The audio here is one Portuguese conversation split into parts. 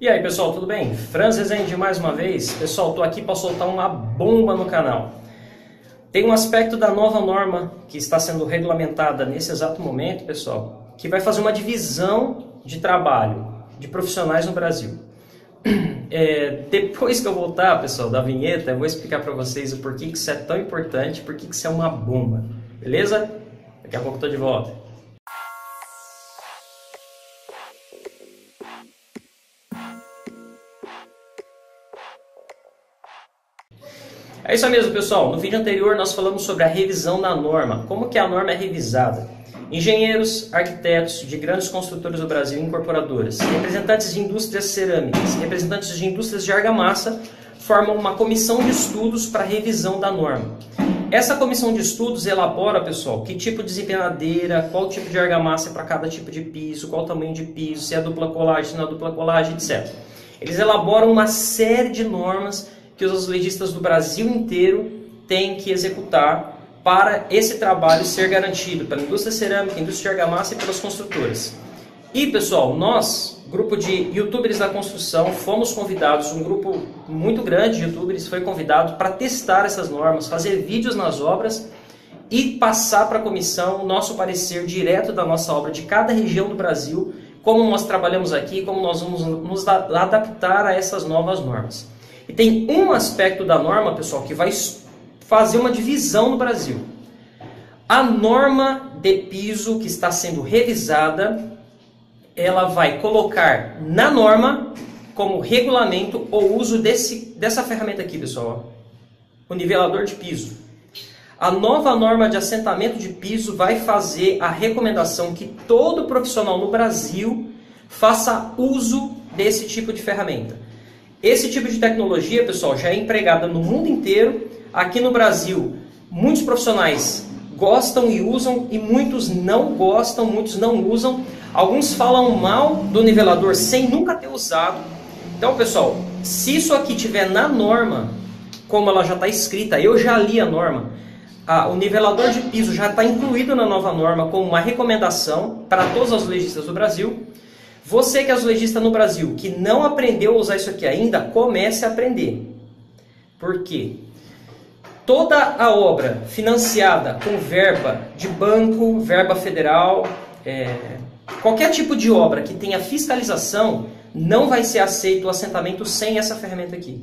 E aí pessoal, tudo bem? Franz Rezende mais uma vez. Pessoal, estou aqui para soltar uma bomba no canal. Tem um aspecto da nova norma que está sendo regulamentada nesse exato momento, pessoal, que vai fazer uma divisão de trabalho de profissionais no Brasil. É, depois que eu voltar, pessoal, da vinheta, eu vou explicar para vocês o porquê que isso é tão importante, porquê que isso é uma bomba. Beleza? Daqui a pouco eu de volta. É isso mesmo, pessoal. No vídeo anterior nós falamos sobre a revisão da norma, como que a norma é revisada. Engenheiros, arquitetos de grandes construtores do Brasil incorporadoras, representantes de indústrias cerâmicas, representantes de indústrias de argamassa formam uma comissão de estudos para revisão da norma. Essa comissão de estudos elabora, pessoal, que tipo de desempenadeira, qual tipo de argamassa é para cada tipo de piso, qual tamanho de piso, se é dupla colagem, se não é dupla colagem, etc. Eles elaboram uma série de normas que os azulejistas do Brasil inteiro têm que executar para esse trabalho ser garantido pela indústria cerâmica, indústria argamassa e pelas construtoras. E pessoal, nós, grupo de youtubers da construção, fomos convidados, um grupo muito grande de youtubers foi convidado para testar essas normas, fazer vídeos nas obras e passar para a comissão o nosso parecer direto da nossa obra de cada região do Brasil, como nós trabalhamos aqui, como nós vamos nos adaptar a essas novas normas. E tem um aspecto da norma, pessoal, que vai fazer uma divisão no Brasil. A norma de piso que está sendo revisada ela vai colocar na norma como regulamento o uso desse, dessa ferramenta aqui, pessoal. O nivelador de piso. A nova norma de assentamento de piso vai fazer a recomendação que todo profissional no Brasil faça uso desse tipo de ferramenta. Esse tipo de tecnologia, pessoal, já é empregada no mundo inteiro. Aqui no Brasil, muitos profissionais gostam e usam e muitos não gostam, muitos não usam. Alguns falam mal do nivelador sem nunca ter usado. Então, pessoal, se isso aqui tiver na norma, como ela já está escrita, eu já li a norma, ah, o nivelador de piso já está incluído na nova norma como uma recomendação para todos os legistas do Brasil. Você que é azulejista no Brasil, que não aprendeu a usar isso aqui ainda, comece a aprender. Por quê? Toda a obra financiada com verba de banco, verba federal, é, Qualquer tipo de obra que tenha fiscalização não vai ser aceito o assentamento sem essa ferramenta aqui.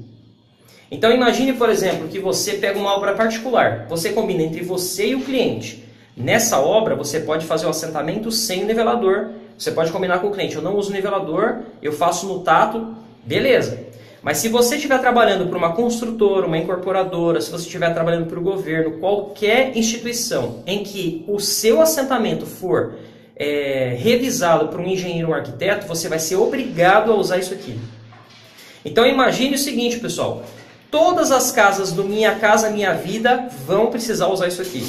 Então imagine, por exemplo, que você pega uma obra particular, você combina entre você e o cliente. Nessa obra você pode fazer o assentamento sem nivelador, você pode combinar com o cliente, eu não uso nivelador, eu faço no tato, beleza. Mas se você estiver trabalhando para uma construtora, uma incorporadora, se você estiver trabalhando para o governo, qualquer instituição em que o seu assentamento for é, revisado por um engenheiro ou um arquiteto, você vai ser obrigado a usar isso aqui. Então imagine o seguinte, pessoal. Todas as casas do Minha Casa Minha Vida vão precisar usar isso aqui.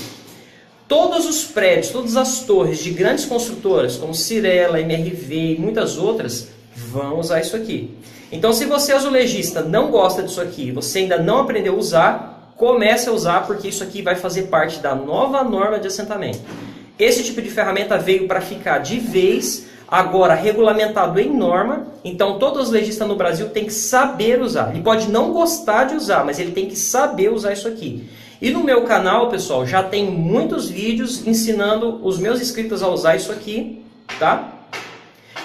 Todos os prédios, todas as torres de grandes construtoras, como Cirela, MRV e muitas outras, vão usar isso aqui. Então, se você azulejista não gosta disso aqui, você ainda não aprendeu a usar, comece a usar porque isso aqui vai fazer parte da nova norma de assentamento. Esse tipo de ferramenta veio para ficar de vez, agora regulamentado em norma, então todos os legistas no Brasil têm que saber usar. Ele pode não gostar de usar, mas ele tem que saber usar isso aqui. E no meu canal, pessoal, já tem muitos vídeos ensinando os meus inscritos a usar isso aqui, tá?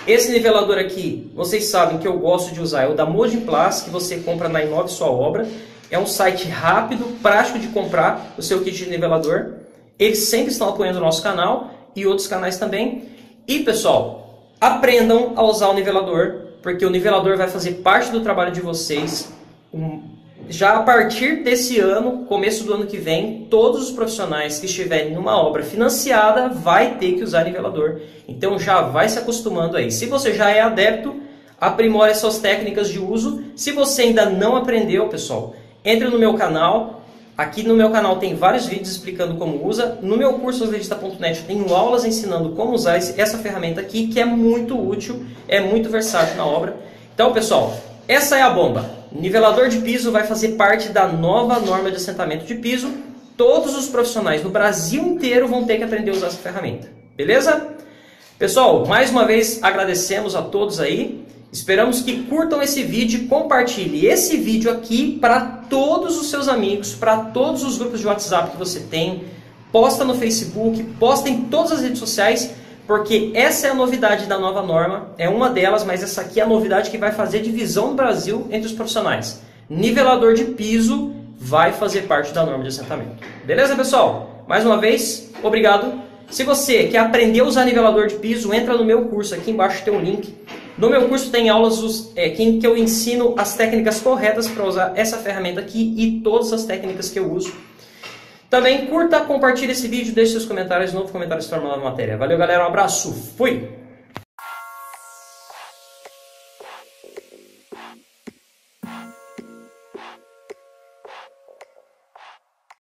Esse nivelador aqui, vocês sabem que eu gosto de usar, é o da Mojimplast, que você compra na Inove Sua Obra. É um site rápido, prático de comprar o seu kit de nivelador. Eles sempre estão apoiando o nosso canal e outros canais também. E pessoal, aprendam a usar o nivelador, porque o nivelador vai fazer parte do trabalho de vocês. Já a partir desse ano, começo do ano que vem, todos os profissionais que estiverem numa obra financiada vai ter que usar nivelador. Então já vai se acostumando aí. Se você já é adepto, aprimore suas técnicas de uso. Se você ainda não aprendeu, pessoal, entre no meu canal, Aqui no meu canal tem vários vídeos explicando como usa. No meu curso azulejista.net tenho aulas ensinando como usar essa ferramenta aqui, que é muito útil, é muito versátil na obra. Então, pessoal, essa é a bomba. Nivelador de piso vai fazer parte da nova norma de assentamento de piso. Todos os profissionais no Brasil inteiro vão ter que aprender a usar essa ferramenta. Beleza? Pessoal, mais uma vez agradecemos a todos aí. Esperamos que curtam esse vídeo e compartilhem esse vídeo aqui para todos os seus amigos, para todos os grupos de WhatsApp que você tem. Posta no Facebook, posta em todas as redes sociais, porque essa é a novidade da nova norma. É uma delas, mas essa aqui é a novidade que vai fazer divisão no Brasil entre os profissionais. Nivelador de piso vai fazer parte da norma de assentamento. Beleza, pessoal? Mais uma vez, obrigado. Se você quer aprender a usar nivelador de piso, entra no meu curso, aqui embaixo tem um link. No meu curso tem aulas é, que eu ensino as técnicas corretas para usar essa ferramenta aqui e todas as técnicas que eu uso. Também curta, compartilhe esse vídeo, deixe seus comentários, novo comentário se torna uma matéria. Valeu galera, um abraço, fui!